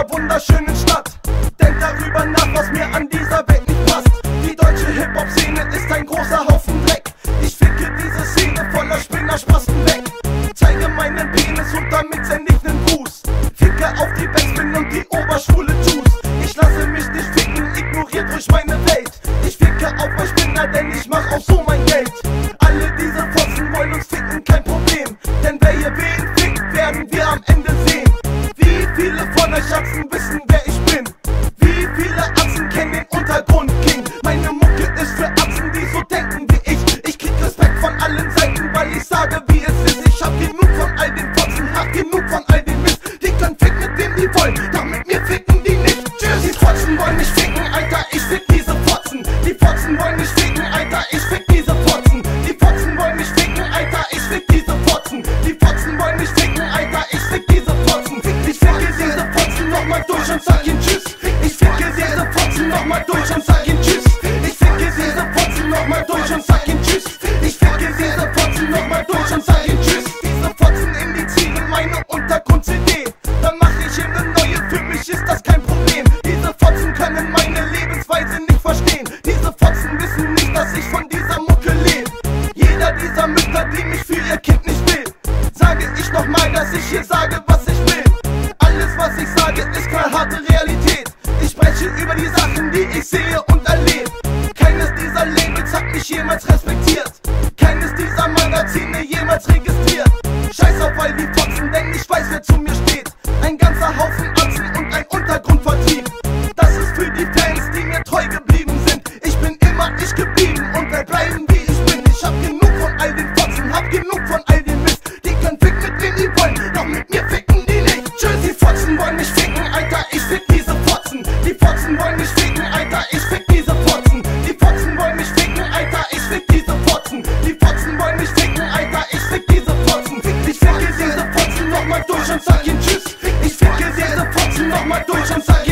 unserer wunderschönen Stadt. Denk darüber nach, was mir an dieser Welt nicht passt. Die deutsche Hip-Hop-Szene ist ein großer Haufen Dreck. Ich ficke diese Szene voller Spinnerspasten weg. Zeige meinen Penis und damit sende ich nen Fuß. Ficke auf die Backspin und die oberschwule Juice. Ich lasse mich nicht ficken, ignoriert durch meine Welt. Ich ficke auf euch Spinner, denn ich mach auch so von euch Ochsen wissen, wer jemals respektiert. Keines dieser Magazine jemals registriert. Scheiß auf all die Fotzen, denn ich weiß, wer zu mir steht. Ein ganzer Haufen Atzen und ein Untergrundvertrieb. Das ist für die Fans, die mir treu geblieben sind. Ich bin immer ich geblieben und werde bleiben, wie ich bin. Ich hab genug von all den Fotzen, hab genug von all den Mist. Die können ficken mit wem die wollen, doch mit mir ficken die nicht. Tschüss, die Fotzen wollen mich ficken, Alter, ich fick diese Fotzen. Die Fotzen wollen mich ficken, Alter, ich 我像在。